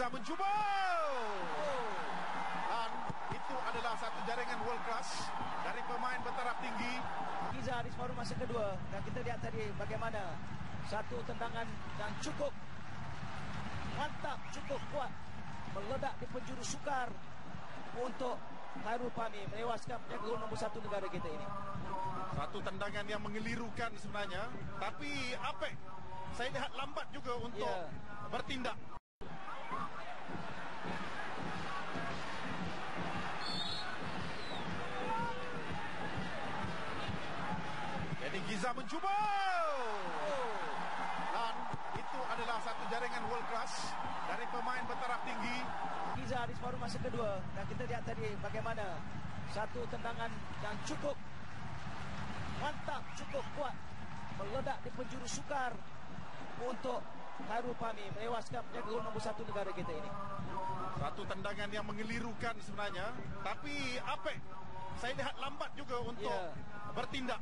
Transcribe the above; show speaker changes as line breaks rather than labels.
mencuba. Dan itu adalah satu jaringan world class dari pemain bertaraf tinggi.
Giza di separuh masa kedua dan kita lihat tadi bagaimana satu tendangan dan cukup mantap, cukup kuat meledak di penjuru sukar untuk Khairul Pami melewaskan penjaga gol nombor satu negara kita ini.
Satu tendangan yang mengelirukan sebenarnya, tapi Apek saya lihat lambat juga untuk
Ya.
bertindak. Giza mencuba. Dan itu adalah satu jaringan world class dari pemain bertaraf tinggi.
Giza di separuh masa kedua dan kita lihat tadi bagaimana satu tendangan yang cukup mantap, cukup kuat meledak di penjuru sukar untuk Khairul Pami melewaskan penjaga gol nombor satu negara kita ini.
Satu tendangan yang mengelirukan sebenarnya, tapi Apek saya lihat lambat juga untuk
Ya.
bertindak.